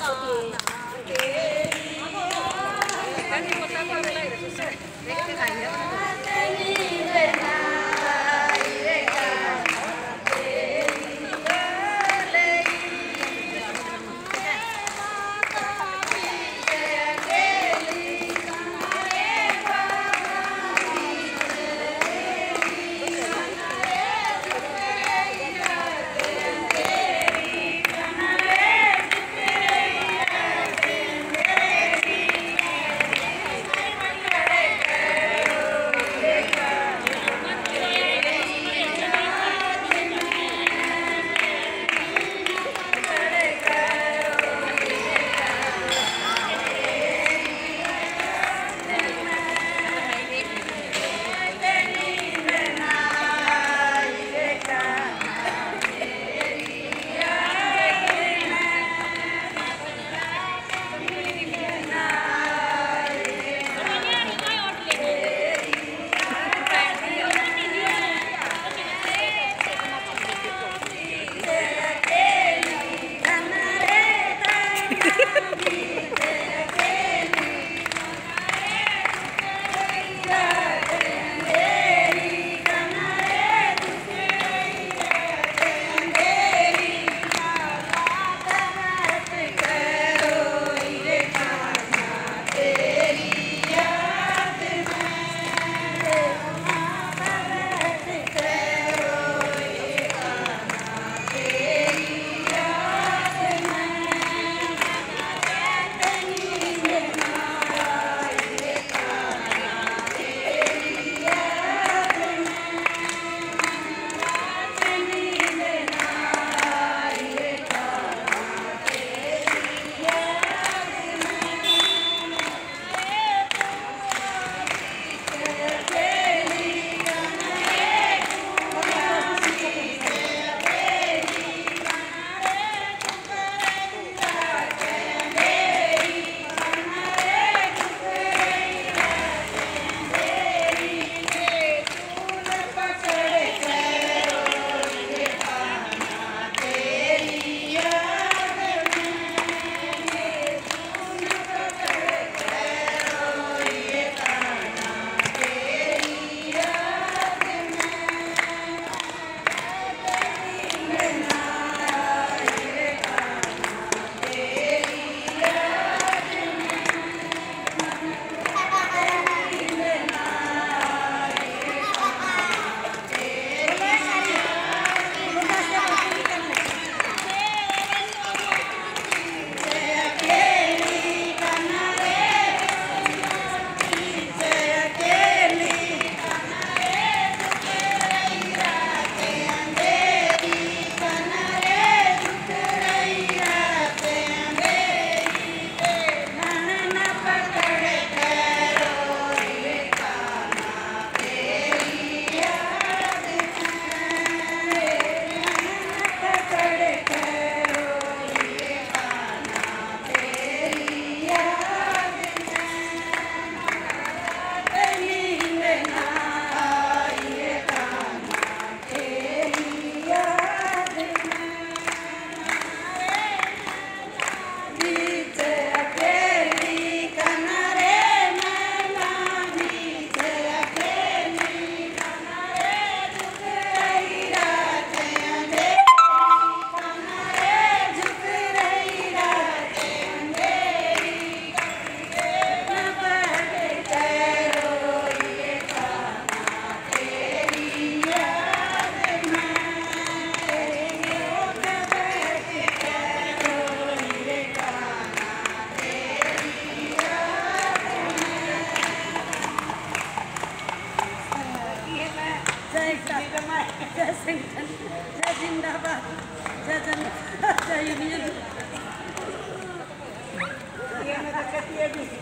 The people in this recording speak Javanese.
啊 जय gerçekten. जय जिंदाबाद जय Cezin. जय Cezin.